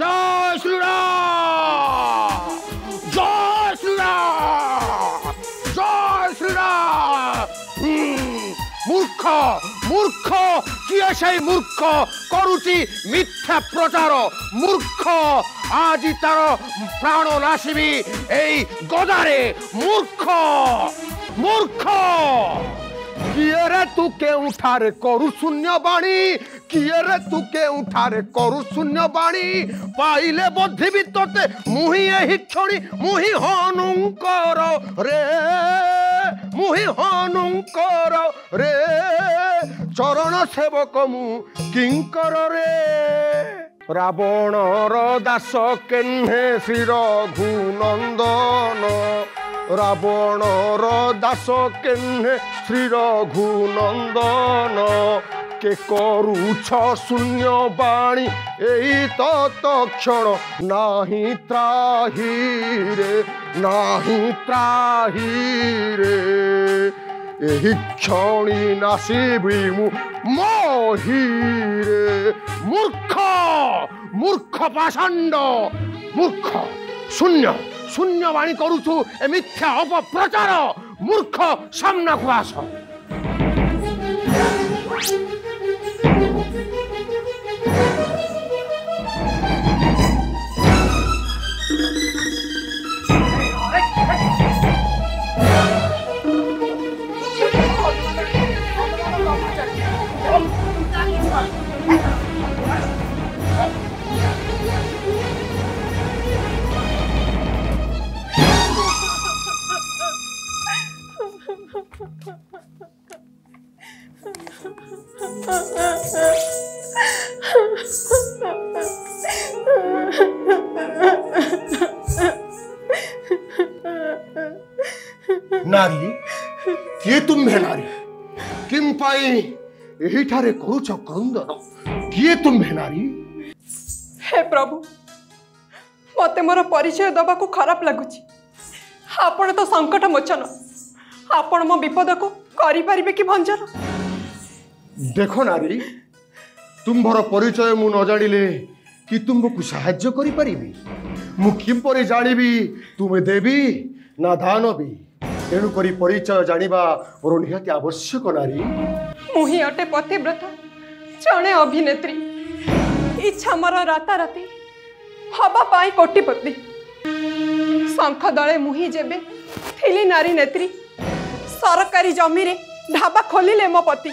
জয় শ্রীরাম জয় শ্রীরাম জয় শ্রীরাম মূর্খ মূর্খ কি সেই মূর্খ করুচি মিথ্যা প্রচার মূর্খ আজি তার প্রাণ নাশিবি এই গদারে মূর্খ মূর্খ কিয়ে রে তু কেউঠারে করু শূন্য বাণী কিয়ে রে তু কেউঠারে করু শূন্য বাণী পাইলে বধিবি তোতে মুহি এই ক্ষণি মুহি হনুঙ্কর রে মুহি হনুঙ্কর রে চরণ সেবক মু কিঙ্কর রে ରାବଣର ଦାସ କେହ୍ନେ ଶ୍ରୀ ରଘୁନନ୍ଦନ ରାବଣର ଦାସ କେହ୍ନେ ଶ୍ରୀ ରଘୁନନ୍ଦନ কে କରୁଛ ଶୂନ୍ୟବାଣୀ ଏଇ ତ ତକ୍ଷଣ ନାହିଁ ତ୍ରାହିରେ ନାହିଁ ତ୍ରାହିରେ ଏହି କ୍ଷଣି ନାସିବି ମୁଁ ମହିରେ ମୂର୍ଖ ମୂର୍ଖ ପାଷାଣ୍ଡ ମୂର୍ଖ ଶୂନ୍ୟ ଶୂନ୍ୟବାଣୀ କରୁଛୁ ଏ ମିଥ୍ୟା ଅପପ୍ରଚାର ମୂର୍ଖ ସାମ୍ନାକୁ ଆସ Thank you. ନାରୀ କିଏ ତୁମ୍ଭେ ନାରୀ କି ପାଇଁ ଏହିଠାରେ କରୁଛ କ୍ରନ୍ଦନ କିଏ ତୁମ୍ଭେ ନାରୀ ହେ ପ୍ରଭୁ ମତେ ମୋର ପରିଚୟ ଦେବାକୁ ଖରାପ ଲାଗୁଛି ଆପଣ ତ ସଙ୍କଟ ମୋଚନ ଆପଣ ମୋ ବିପଦକୁ କରିପାରିବେ କି ଭଞ୍ଜନ দেখ নারী তুম্ভর পরিচয় মু ন জাঁলে কি তুমকু সাহায্য করে পারিবি মু কিপরি জাঁবি তুমি দেবী না দানবী তেণুকরি পরিচয় জাঁয়া মোর নিহতি আবশ্যক নারী মু হি অটে পতিব্রত জনে অভিনেত্রী ইচ্ছা মোর রাতারাতি হবা পাই কোটিপতি শঙ্খ দলে মুহি যেবে থিলি নারী নেত্রী সরকারি জমিরে ধাবা খোলিলে মো পতি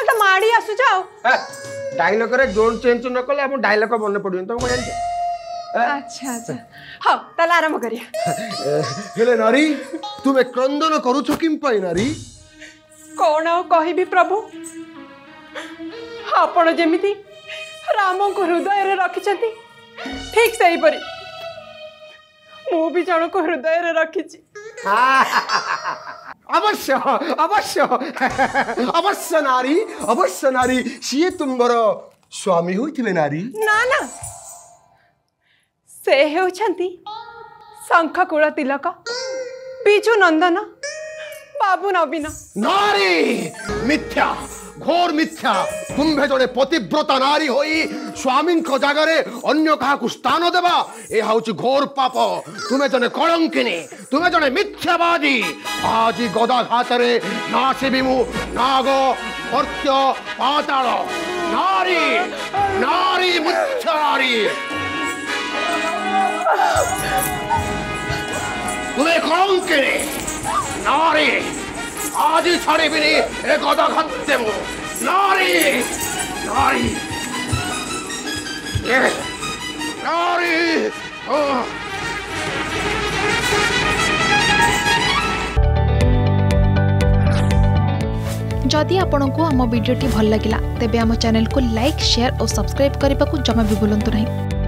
ଖାଲି ମାଡ଼ି ଆସୁଛ ଆଉ ଡାଇଲଗରେ ଜୋନ୍ ଚେଞ୍ଜ ନ କଲେ ଆମ ଡାଇଲଗ ମନେ ପଡ଼ିବନି ତମେ କ'ଣ ଜାଣିଛ ଆଚ୍ଛା ଆଚ୍ଛା ହଉ ତାହେଲେ ଆରମ୍ଭ କରିବା ହେଲେ ନାରୀ ତୁମେ କ୍ରନ୍ଦନ କରୁଛ କିମ୍ ପାଇଁ ନାରୀ କ'ଣ ଆଉ କହିବି ପ୍ରଭୁ ଆପଣ ଯେମିତି ରାମଙ୍କୁ ହୃଦୟରେ ରଖିଛନ୍ତି ଠିକ୍ ସେହିପରି ମୁଁ ବି ଜଣକୁ ହୃଦୟରେ ରଖିଛି अवश्य अवश्य अवश्य नारी अवश्य नारी सी तुम्हार स्वामी होते नारी ना ना से होती ଶଙ୍ଖକୂଳ ତିଲକ ବିଜୁ ନନ୍ଦନ ବାବୁ ନବୀନ ନାରୀ ঘোর মিথ্যা কুম্ভে জনে পতিব্রতা নারী হই ସ୍ୱାମୀଙ୍କ ଜାଗାରେ ଅନ୍ୟ କାହାକୁ ସ୍ଥାନ ଦେବା ଏ ହେଉଛି ଘୋର ପାପ ତୁମେ ଜଣେ କଳଙ୍କିନୀ ତୁମେ ଜଣେ ମିଥ୍ୟାବାଦୀ ଆଜି ଗଦା ଘାତରେ ନାସିବି ମୁଁ ନାଗ ମର୍ତ୍ୟ ପାତାଳ ନାରୀ ନାରୀ ମୁଖ୍ୟ ନାରୀ ତୁମେ କଳଙ୍କିନୀ ନାରୀ 아주 잘해비니 에거다 간때모 나리 나리 예 나리 어 जदि आपण को आम भिड्टे भल लगा तेब आम चेल्क लाइक सेयार और सब्सक्राइब करने को जमा भी बुलां नहीं